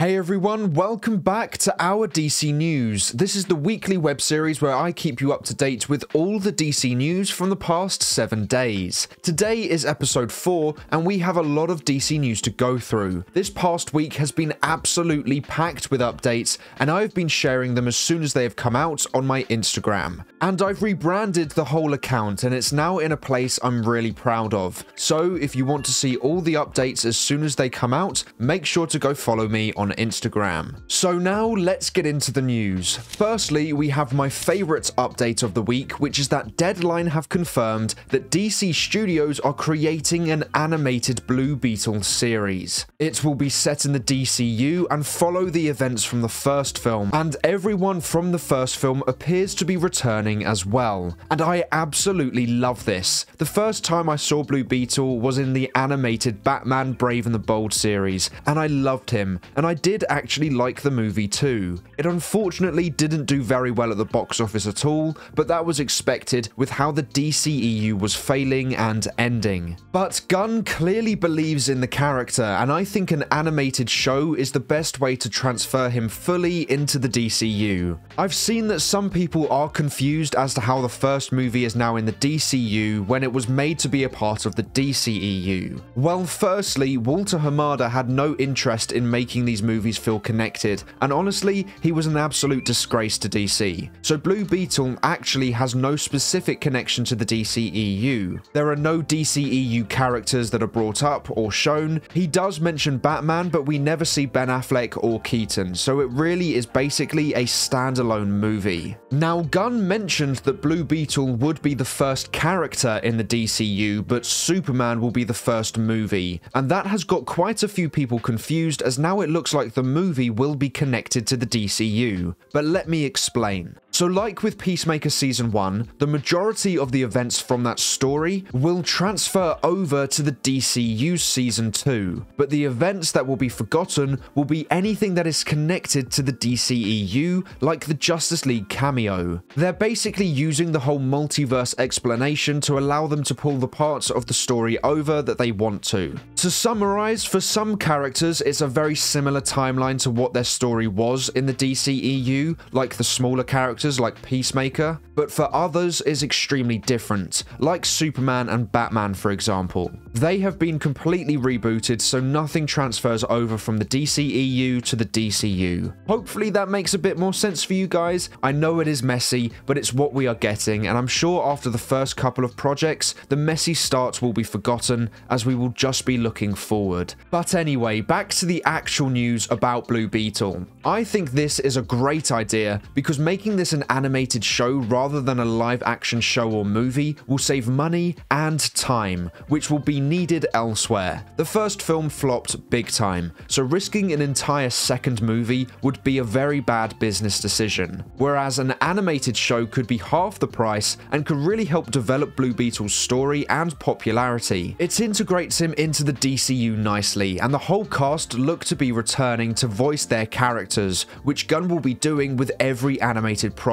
Hey everyone, welcome back to our DC News. This is the weekly web series where I keep you up to date with all the DC news from the past seven days. Today is episode 4, and we have a lot of DC news to go through. This past week has been absolutely packed with updates, and I've been sharing them as soon as they have come out on my Instagram. And I've rebranded the whole account, and it's now in a place I'm really proud of. So if you want to see all the updates as soon as they come out, make sure to go follow me on Instagram. So now let's get into the news. Firstly, we have my favorite update of the week, which is that Deadline have confirmed that DC Studios are creating an animated Blue Beetle series. It will be set in the DCU and follow the events from the first film, and everyone from the first film appears to be returning as well. And I absolutely love this. The first time I saw Blue Beetle was in the animated Batman Brave and the Bold series, and I loved him, and I did actually like the movie too. It unfortunately didn't do very well at the box office at all, but that was expected with how the DCEU was failing and ending. But Gunn clearly believes in the character, and I think an animated show is the best way to transfer him fully into the DCU. I've seen that some people are confused as to how the first movie is now in the DCU when it was made to be a part of the DCEU. Well, firstly, Walter Hamada had no interest in making these movies feel connected, and honestly, he was an absolute disgrace to DC. So Blue Beetle actually has no specific connection to the DCEU. There are no DCEU characters that are brought up or shown. He does mention Batman, but we never see Ben Affleck or Keaton, so it really is basically a standalone movie. Now, Gunn mentioned that Blue Beetle would be the first character in the DCU, but Superman will be the first movie, and that has got quite a few people confused as now it looks like the movie will be connected to the DCU. But let me explain. So like with Peacemaker Season 1, the majority of the events from that story will transfer over to the DCU Season 2, but the events that will be forgotten will be anything that is connected to the DCEU, like the Justice League cameo. They're basically using the whole multiverse explanation to allow them to pull the parts of the story over that they want to. To summarize, for some characters, it's a very similar timeline to what their story was in the DCEU, like the smaller characters like Peacemaker, but for others is extremely different, like Superman and Batman for example. They have been completely rebooted so nothing transfers over from the DCEU to the DCU. Hopefully that makes a bit more sense for you guys. I know it is messy, but it's what we are getting and I'm sure after the first couple of projects, the messy starts will be forgotten as we will just be looking forward. But anyway, back to the actual news about Blue Beetle. I think this is a great idea because making this an animated show rather than a live action show or movie will save money and time, which will be needed elsewhere. The first film flopped big time, so risking an entire second movie would be a very bad business decision. Whereas an animated show could be half the price and could really help develop Blue Beetle's story and popularity. It integrates him into the DCU nicely, and the whole cast look to be returning to voice their characters, which Gunn will be doing with every animated project,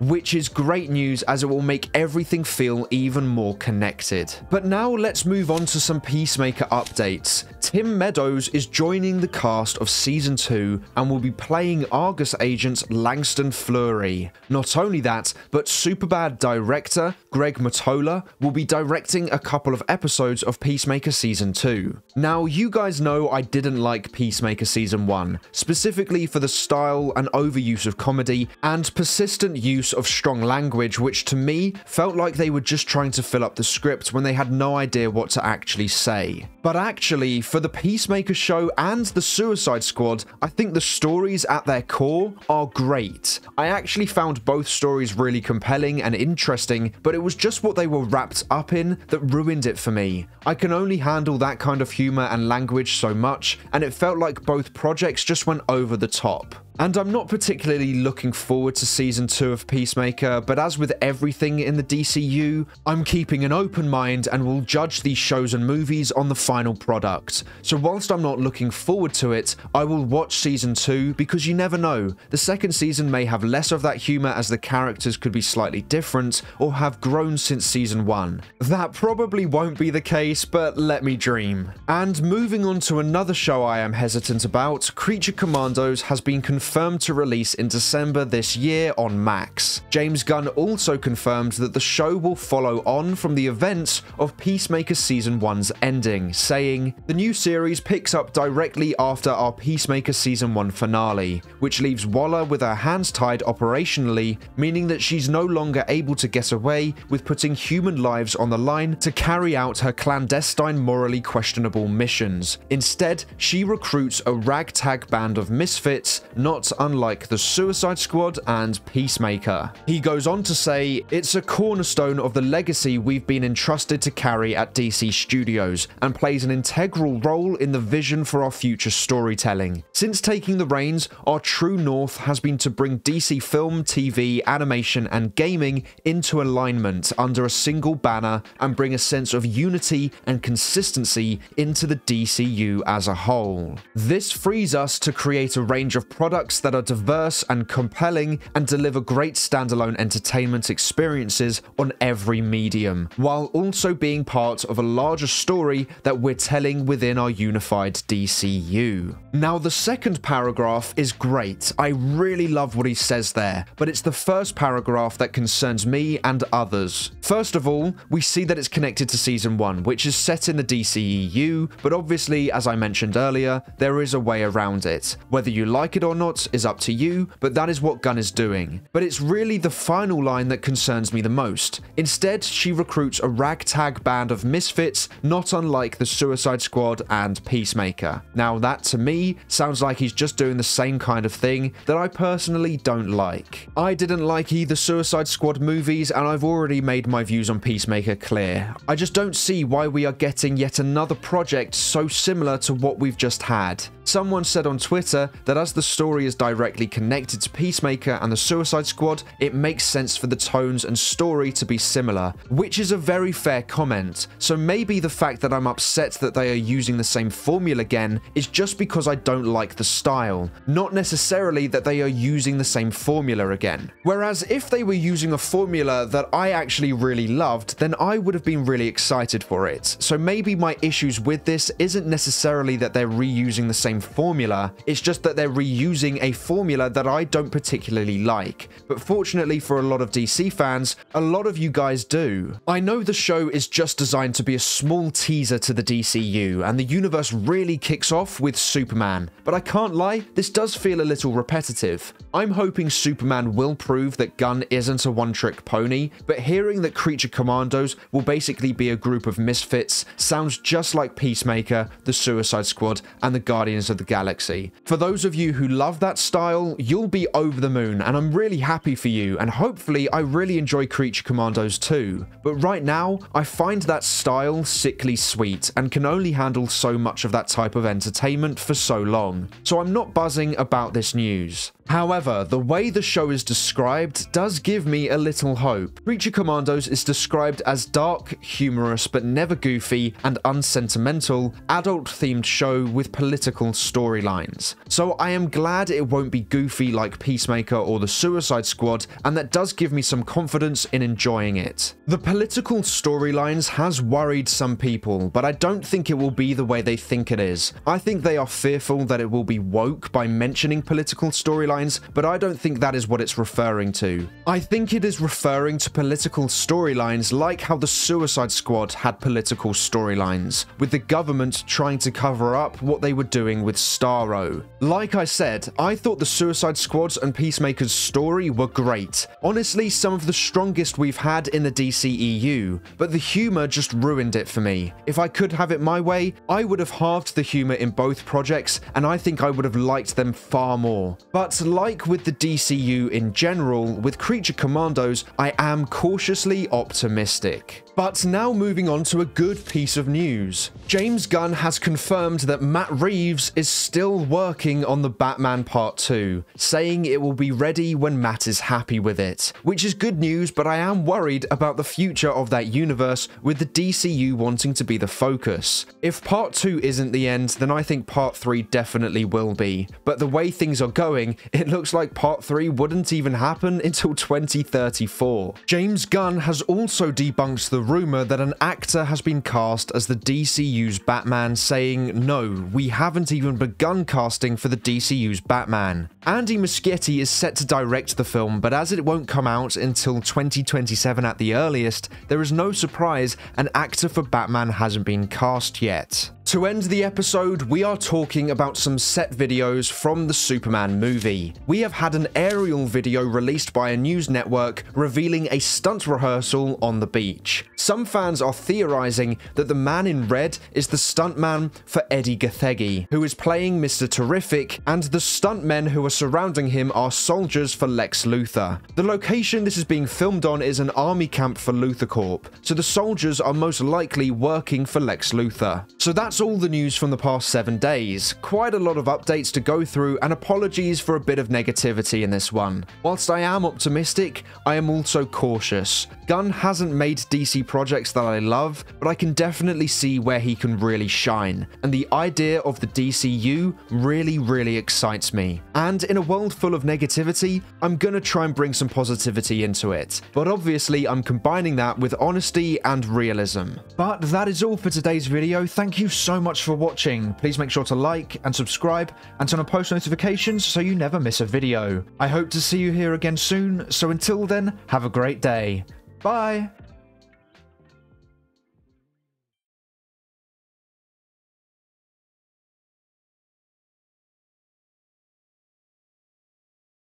which is great news as it will make everything feel even more connected. But now let's move on to some Peacemaker updates. Tim Meadows is joining the cast of Season 2 and will be playing Argus agent Langston Fleury. Not only that, but Superbad director Greg Mottola will be directing a couple of episodes of Peacemaker Season 2. Now, you guys know I didn't like Peacemaker Season 1, specifically for the style and overuse of comedy and persistent use of strong language, which to me felt like they were just trying to fill up the script when they had no idea what to actually say. But actually, for the Peacemaker show and the Suicide Squad, I think the stories at their core are great. I actually found both stories really compelling and interesting, but it was just what they were wrapped up in that ruined it for me. I can only handle that kind of humor and language so much, and it felt like both projects just went over the top. And I'm not particularly looking forward to season 2 of Peacemaker, but as with everything in the DCU, I'm keeping an open mind and will judge these shows and movies on the final product. So whilst I'm not looking forward to it, I will watch season 2 because you never know. The second season may have less of that humour as the characters could be slightly different or have grown since season 1. That probably won't be the case, but let me dream. And moving on to another show I am hesitant about, Creature Commandos has been confirmed to release in December this year on Max. James Gunn also confirmed that the show will follow on from the events of Peacemaker Season 1's ending, saying, The new series picks up directly after our Peacemaker Season 1 finale, which leaves Waller with her hands tied operationally, meaning that she's no longer able to get away with putting human lives on the line to carry out her clandestine morally questionable missions. Instead, she recruits a ragtag band of misfits, not unlike the Suicide Squad and Peacemaker. He goes on to say, It's a cornerstone of the legacy we've been entrusted to carry at DC Studios, and plays an integral role in the vision for our future storytelling. Since taking the reins, our true north has been to bring DC film, TV, animation, and gaming into alignment under a single banner and bring a sense of unity and consistency into the DCU as a whole. This frees us to create a range of products that are diverse and compelling and deliver great standalone entertainment experiences on every medium, while also being part of a larger story that we're telling within our unified DCU. Now, the second paragraph is great. I really love what he says there, but it's the first paragraph that concerns me and others. First of all, we see that it's connected to Season 1, which is set in the DCEU, but obviously, as I mentioned earlier, there is a way around it. Whether you like it or not is up to you, but that is what Gunn is doing. But it's really the final line that concerns me the most. Instead, she recruits a ragtag band of misfits, not unlike the Suicide Squad and Peacemaker. Now, that to me sounds like he's just doing the same kind of thing that I personally don't like. I didn't like either Suicide Squad movies, and I've already made my views on Peacemaker clear. I just don't see why we are getting yet another project so similar to what we've just had. Someone said on Twitter that as the story is directly connected to Peacemaker and the Suicide Squad, it makes sense for the tones and story to be similar, which is a very fair comment. So maybe the fact that I'm upset that they are using the same formula again is just because I don't like the style, not necessarily that they are using the same formula again. Whereas if they were using a formula that I actually really loved, then I would have been really excited for it. So maybe my issues with this isn't necessarily that they're reusing the same formula, it's just that they're reusing a formula that I don't particularly like. But fortunately for a lot of DC fans, a lot of you guys do. I know the show is just designed to be a small teaser to the DCU, and the universe really kicks off with Superman, but I can't lie, this does feel a little repetitive. I'm hoping Superman will prove that Gunn isn't a one-trick pony, but hearing that Creature Commandos will basically be a group of misfits sounds just like Peacemaker, the Suicide Squad, and the Guardians of the Galaxy. For those of you who love that style, you'll be over the moon, and I'm really happy for you, and hopefully I really enjoy Creature Commandos too. But right now, I find that style sickly sweet, and can only handle so much of that type of entertainment for so long. So I'm not buzzing about this news. However, the way the show is described does give me a little hope. Creature Commandos is described as dark, humorous, but never goofy and unsentimental, adult-themed show with political storylines. So I am glad it won't be goofy like Peacemaker or the Suicide Squad, and that does give me some confidence in enjoying it. The political storylines has worried some people, but I don't think it will be the way they think it is. I think they are fearful that it will be woke by mentioning political storylines but I don't think that is what it's referring to. I think it is referring to political storylines like how the Suicide Squad had political storylines, with the government trying to cover up what they were doing with Starro. Like I said, I thought the Suicide Squad's and Peacemaker's story were great. Honestly, some of the strongest we've had in the DCEU, but the humor just ruined it for me. If I could have it my way, I would have halved the humor in both projects, and I think I would have liked them far more. But like with the DCU in general, with Creature Commandos, I am cautiously optimistic. But now moving on to a good piece of news. James Gunn has confirmed that Matt Reeves is still working on the Batman Part 2, saying it will be ready when Matt is happy with it. Which is good news, but I am worried about the future of that universe with the DCU wanting to be the focus. If Part 2 isn't the end, then I think Part 3 definitely will be. But the way things are going, it looks like Part 3 wouldn't even happen until 2034. James Gunn has also debunked the rumour that an actor has been cast as the DCU's Batman, saying, no, we haven't even begun casting for the DCU's Batman. Andy Muschietti is set to direct the film, but as it won't come out until 2027 at the earliest, there is no surprise an actor for Batman hasn't been cast yet. To end the episode, we are talking about some set videos from the Superman movie. We have had an aerial video released by a news network revealing a stunt rehearsal on the beach. Some fans are theorizing that the man in red is the stuntman for Eddie Gathegi, who is playing Mr. Terrific, and the stuntmen who are surrounding him are soldiers for Lex Luthor. The location this is being filmed on is an army camp for Luthor Corp, so the soldiers are most likely working for Lex Luthor. So that's all the news from the past seven days. Quite a lot of updates to go through, and apologies for a bit of negativity in this one. Whilst I am optimistic, I am also cautious. Gunn hasn't made DC projects that I love, but I can definitely see where he can really shine, and the idea of the DCU really, really excites me. And in a world full of negativity, I'm gonna try and bring some positivity into it, but obviously I'm combining that with honesty and realism. But that is all for today's video, thank you so much for watching, please make sure to like and subscribe and turn on post notifications so you never miss a video. I hope to see you here again soon, so until then, have a great day. Bye!